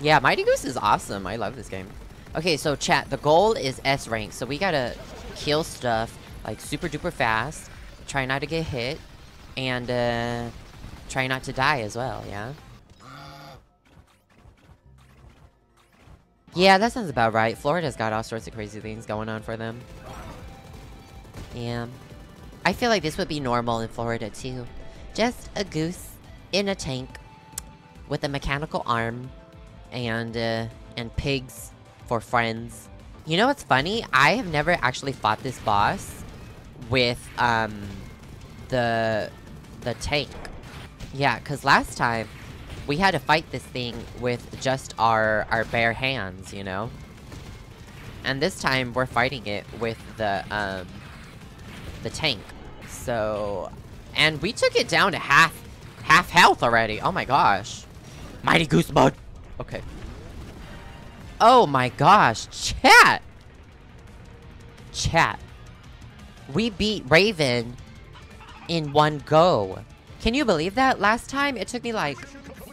Yeah, Mighty Goose is awesome. I love this game. Okay, so chat, the goal is S rank, so we gotta kill stuff like super duper fast, try not to get hit, and uh, try not to die as well, yeah? Yeah, that sounds about right. Florida's got all sorts of crazy things going on for them. Yeah. I feel like this would be normal in Florida too. Just a goose in a tank with a mechanical arm and uh, and pigs for friends. You know what's funny? I have never actually fought this boss with um the the tank. Yeah, cuz last time we had to fight this thing with just our our bare hands, you know? And this time we're fighting it with the um the tank. So and we took it down to half half health already. Oh my gosh. Mighty Goose mode. Okay. Oh my gosh, chat! Chat. We beat Raven in one go. Can you believe that? Last time, it took me like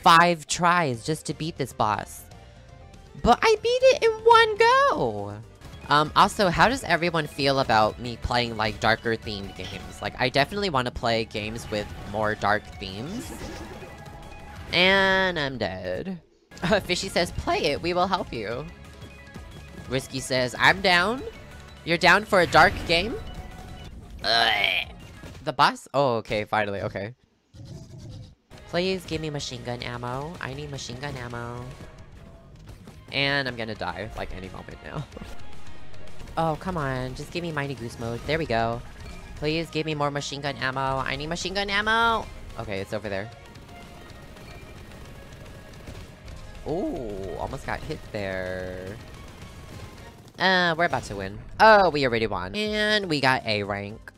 five tries just to beat this boss. But I beat it in one go! Um, also, how does everyone feel about me playing, like, darker themed games? Like, I definitely want to play games with more dark themes. And I'm dead. Fishy says, play it, we will help you. Risky says, I'm down. You're down for a dark game? Ugh. The boss? Oh, okay, finally, okay. Please give me machine gun ammo. I need machine gun ammo. And I'm gonna die, like, any moment now. oh, come on. Just give me Mighty Goose mode. There we go. Please give me more machine gun ammo. I need machine gun ammo! Okay, it's over there. Oh, almost got hit there. Uh, we're about to win. Oh, we already won. And we got A rank.